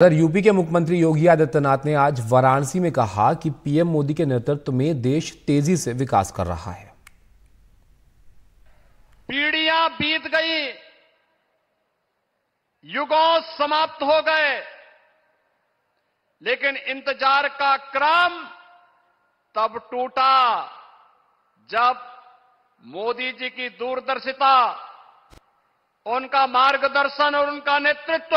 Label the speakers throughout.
Speaker 1: उधर यूपी के मुख्यमंत्री योगी आदित्यनाथ ने आज वाराणसी में कहा कि पीएम मोदी के नेतृत्व में देश तेज़ी से विकास कर रहा है।
Speaker 2: पीढ़ियाँ बीत गई, युगों समाप्त हो गए, लेकिन इंतज़ार का क्रम तब टूटा जब मोदी जी की दूरदर्शिता, उनका मार्गदर्शन और उनका नेतृत्व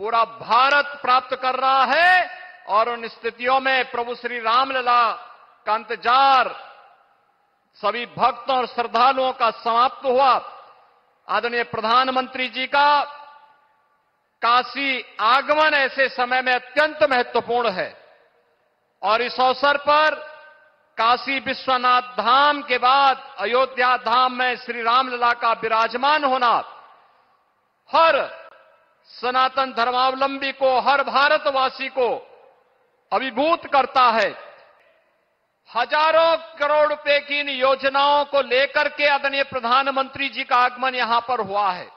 Speaker 2: पूरा भारत प्राप्त कर रहा है और उन स्थितियों में प्रभु श्री रामलला का इंतज़ार सभी भक्तों और श्रद्धालुओं का समाप्त हुआ। आदरणीय प्रधानमंत्री जी का काशी आगमन ऐसे समय में अत्यंत महत्वपूर्ण है और इस अवसर पर काशी विश्वनाथ धाम के बाद अयोध्या धाम में श्री रामलला का विराजमान होना हर सनातन धर्मावलंबी को, हर भारतवासी को अभिभूत करता है। हज़ारों करोड़ रुपए की इन योजनाओं को लेकर के आदरणीय प्रधानमंत्री जी का आगमन यहाँ पर हुआ है।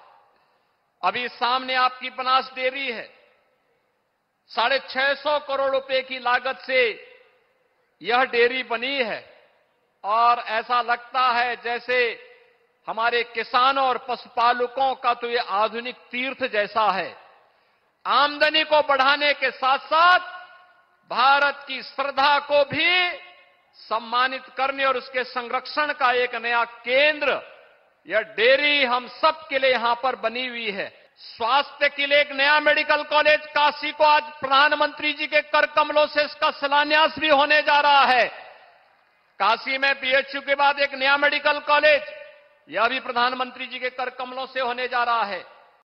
Speaker 2: अभी सामने आपकी बनास डेयरी है। साढ़े छह सौ करोड़ रुपए की लागत से यह डेयरी बनी है और ऐसा लगता है जैसे हमारे किसानों और पशुपालकों का तो ये आधुनिक तीर्थ जैसा है। आमदनी को बढ़ाने के साथ साथ भारत की श्रद्धा को भी सम्मानित करने और उसके संरक्षण का एक नया केंद्र यह डेयरी हम सब के लिए यहाँ पर बनी हुई है। स्वास्थ्य के लिए एक नया मेडिकल कॉलेज काशी को आज प्रधानमंत्री जी के कर कमलों से इसका शिलान्यास भी होने जा रहा है। काशी में पीएचयू के बाद एक नया मेडिकल कॉलेज यह भी प्रधानमंत्री जी के कर कमलों से होने जा रहा है।